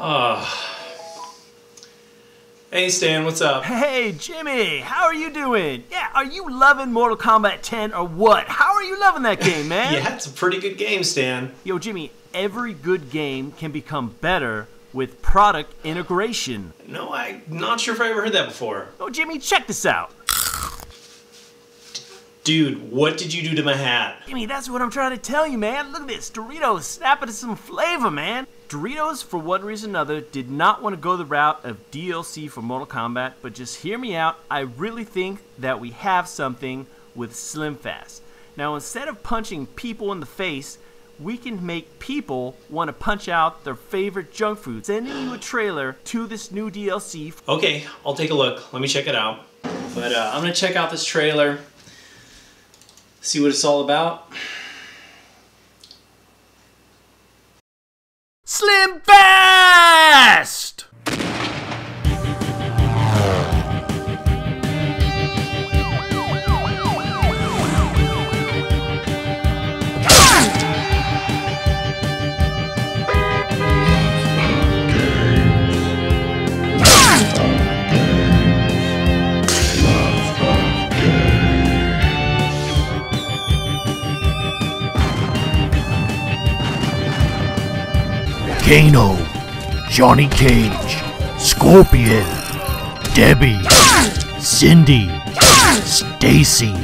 Oh. Hey Stan, what's up? Hey Jimmy, how are you doing? Yeah, are you loving Mortal Kombat 10 or what? How are you loving that game, man? yeah, it's a pretty good game, Stan. Yo, Jimmy, every good game can become better with product integration. No, I'm not sure if I ever heard that before. Oh, Jimmy, check this out. Dude, what did you do to my hat? Jimmy, that's what I'm trying to tell you, man. Look at this. Doritos snapping to some flavor, man. Doritos, for one reason or another, did not want to go the route of DLC for Mortal Kombat, but just hear me out. I really think that we have something with Slim Fast. Now, instead of punching people in the face, we can make people want to punch out their favorite junk food. Sending you a trailer to this new DLC. Okay, I'll take a look. Let me check it out. But uh, I'm going to check out this trailer see what it's all about. Slim Fast! Kano, Johnny Cage, Scorpion, Debbie, Cindy, Stacy.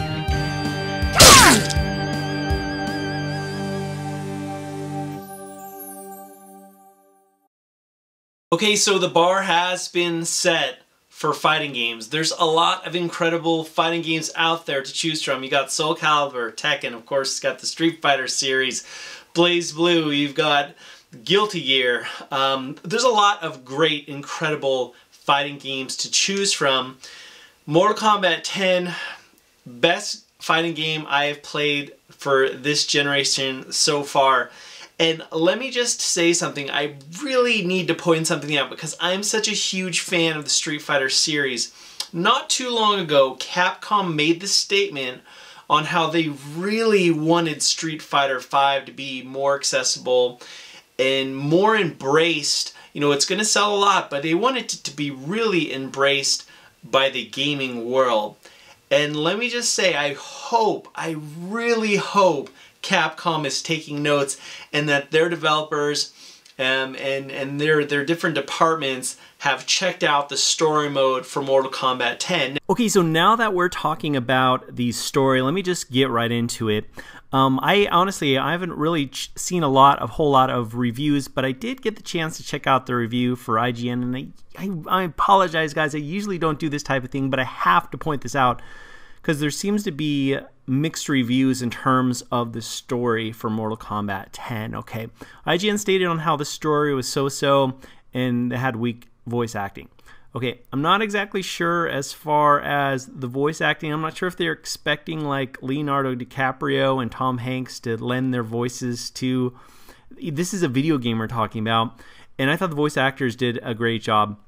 Okay, so the bar has been set for fighting games. There's a lot of incredible fighting games out there to choose from. You got Soul Calibur, Tekken, of course, got the Street Fighter series, BlazBlue, you've got Guilty Gear. Um, there's a lot of great, incredible fighting games to choose from. Mortal Kombat 10, best fighting game I have played for this generation so far. And let me just say something, I really need to point something out because I'm such a huge fan of the Street Fighter series. Not too long ago, Capcom made the statement on how they really wanted Street Fighter V to be more accessible and more embraced. You know, it's going to sell a lot, but they want it to be really embraced by the gaming world. And let me just say, I hope, I really hope Capcom is taking notes and that their developers um, and, and their, their different departments have checked out the story mode for Mortal Kombat 10. Okay, so now that we're talking about the story, let me just get right into it. Um, I honestly, I haven't really seen a lot, a whole lot of reviews, but I did get the chance to check out the review for IGN, and I, I, I apologize, guys. I usually don't do this type of thing, but I have to point this out because there seems to be mixed reviews in terms of the story for Mortal Kombat 10. Okay, IGN stated on how the story was so-so and had weak voice acting. Okay, I'm not exactly sure as far as the voice acting. I'm not sure if they're expecting like Leonardo DiCaprio and Tom Hanks to lend their voices to. This is a video game we're talking about, and I thought the voice actors did a great job.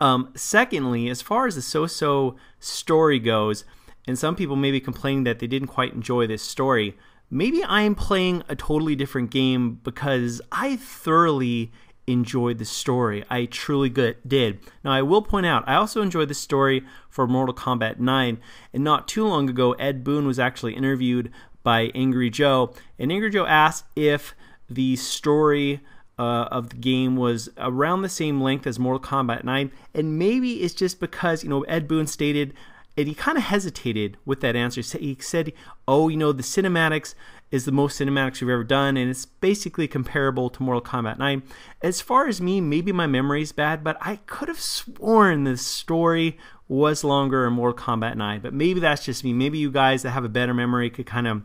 Um, secondly, as far as the so-so story goes, and some people may be complaining that they didn't quite enjoy this story. Maybe I'm playing a totally different game because I thoroughly enjoyed the story. I truly good, did. Now, I will point out, I also enjoyed the story for Mortal Kombat 9, and not too long ago, Ed Boon was actually interviewed by Angry Joe, and Angry Joe asked if the story uh, of the game was around the same length as Mortal Kombat 9, and maybe it's just because, you know, Ed Boon stated, and he kind of hesitated with that answer. He said, oh, you know, the cinematics is the most cinematics we've ever done, and it's basically comparable to Mortal Kombat 9. As far as me, maybe my memory is bad, but I could have sworn the story was longer in Mortal Kombat 9. But maybe that's just me. Maybe you guys that have a better memory could kind of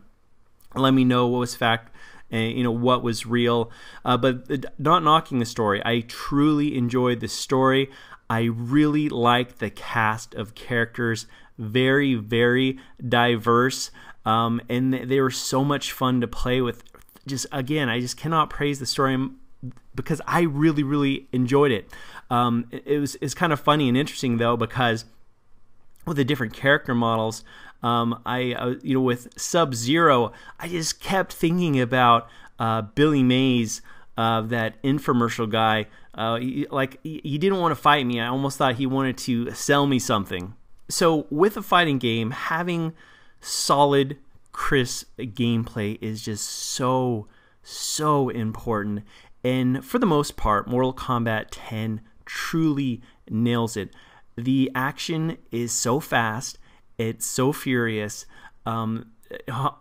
let me know what was fact and you know what was real. Uh, but not knocking the story, I truly enjoyed the story. I really like the cast of characters. Very, very diverse. Um, and they were so much fun to play with. Just again, I just cannot praise the story because I really, really enjoyed it. Um, it, it was it's kind of funny and interesting though because with the different character models, um, I uh, you know with Sub Zero, I just kept thinking about uh, Billy Mays uh, that infomercial guy. Uh, he, like he, didn't want to fight me. I almost thought he wanted to sell me something. So with a fighting game, having solid, crisp gameplay is just so so important. And for the most part, Mortal Kombat 10 truly nails it. The action is so fast, it's so furious. Um,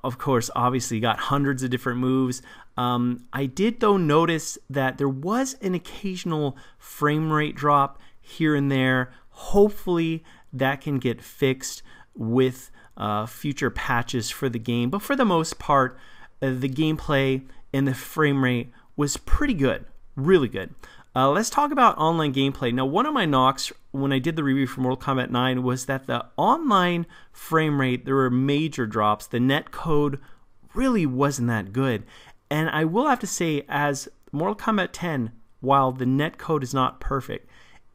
of course, obviously, got hundreds of different moves. Um, I did, though, notice that there was an occasional frame rate drop here and there. Hopefully, that can get fixed with uh, future patches for the game. But for the most part, uh, the gameplay and the frame rate was pretty good, really good. Uh, let's talk about online gameplay. Now, one of my knocks when I did the review for Mortal Kombat 9 was that the online frame rate, there were major drops. The net code really wasn't that good. And I will have to say, as Mortal Kombat 10, while the net code is not perfect,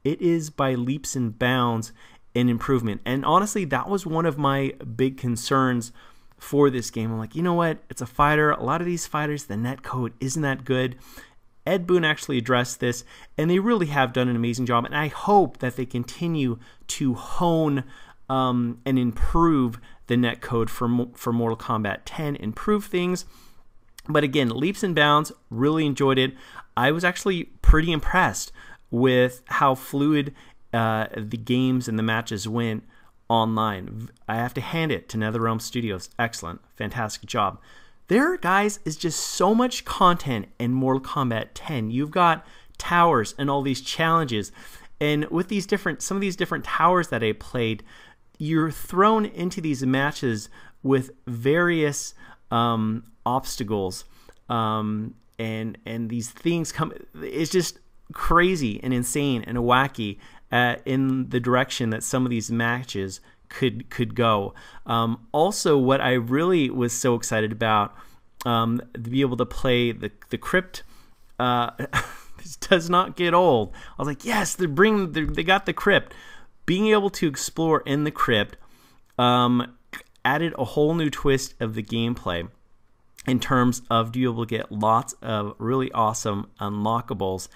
it is by leaps and bounds an improvement. And honestly, that was one of my big concerns for this game. I'm like, you know what? It's a fighter. A lot of these fighters, the net code isn't that good. Ed Boon actually addressed this, and they really have done an amazing job. And I hope that they continue to hone um, and improve the net code for for Mortal Kombat 10, improve things. But again, leaps and bounds. Really enjoyed it. I was actually pretty impressed with how fluid uh, the games and the matches went online. I have to hand it to NetherRealm Studios. Excellent, fantastic job. There, guys, is just so much content in Mortal Kombat 10. You've got towers and all these challenges. And with these different, some of these different towers that I played, you're thrown into these matches with various um, obstacles, um, and and these things come. It's just crazy and insane and wacky uh, in the direction that some of these matches could could go. Um, also, what I really was so excited about um, to be able to play the the crypt. Uh, this does not get old. I was like, yes, they're bringing they got the crypt. Being able to explore in the crypt um, added a whole new twist of the gameplay in terms of do you able to get lots of really awesome unlockables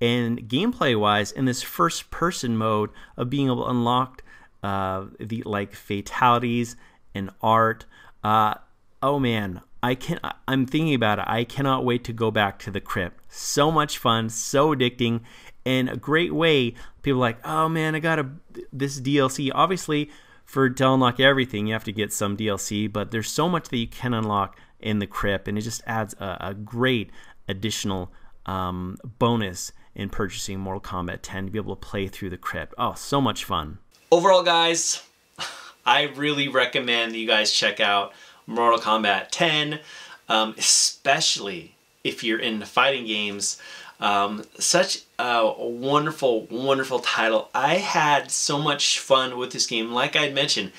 and gameplay wise, in this first person mode of being able to unlock uh, the like fatalities and art, uh, oh man, I can. I'm thinking about it. I cannot wait to go back to the crypt. So much fun, so addicting, and a great way. People like, oh man, I got a this DLC. Obviously, for to unlock everything, you have to get some DLC, but there's so much that you can unlock in the crypt, and it just adds a, a great additional um, bonus in purchasing Mortal Kombat 10 to be able to play through the crypt. Oh, so much fun. Overall, guys, I really recommend that you guys check out Mortal Kombat 10, um, especially if you're into fighting games. Um, such a wonderful, wonderful title. I had so much fun with this game. Like I mentioned,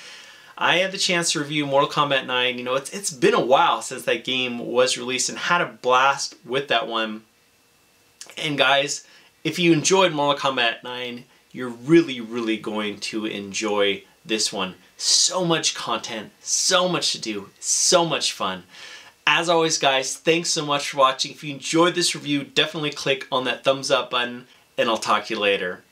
I had the chance to review Mortal Kombat 9. You know, it's, it's been a while since that game was released and had a blast with that one. And guys, if you enjoyed Mortal Kombat 9, you're really, really going to enjoy this one. So much content, so much to do, so much fun. As always, guys, thanks so much for watching. If you enjoyed this review, definitely click on that thumbs up button, and I'll talk to you later.